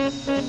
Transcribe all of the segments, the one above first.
Mm-hmm.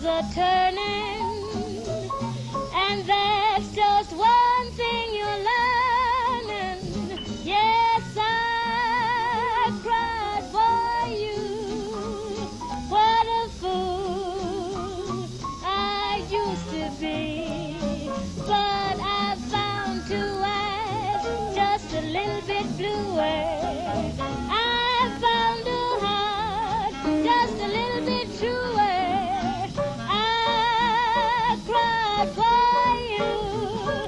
wheels are turning, and that's just one thing you're learning. Yes, I cried for you. What a fool I used to be, but I found to add just a little bit bluer. For you.